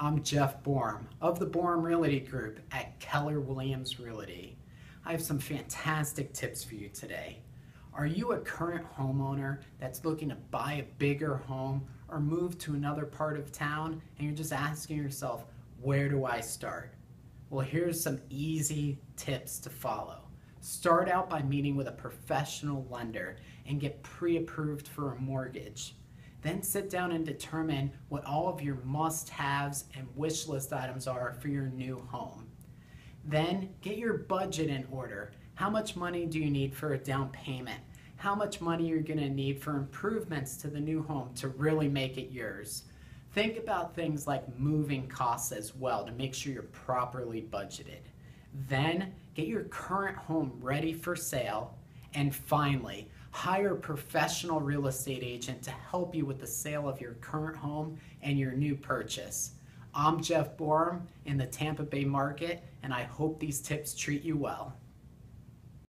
I'm Jeff Borham of the Borham Realty Group at Keller Williams Realty. I have some fantastic tips for you today. Are you a current homeowner that's looking to buy a bigger home or move to another part of town and you're just asking yourself, where do I start? Well, here's some easy tips to follow. Start out by meeting with a professional lender and get pre approved for a mortgage. Then sit down and determine what all of your must haves and wish list items are for your new home. Then get your budget in order. How much money do you need for a down payment? How much money you're going to need for improvements to the new home to really make it yours? Think about things like moving costs as well to make sure you're properly budgeted. Then get your current home ready for sale. And finally, hire a professional real estate agent to help you with the sale of your current home and your new purchase. I'm Jeff Borham in the Tampa Bay market, and I hope these tips treat you well.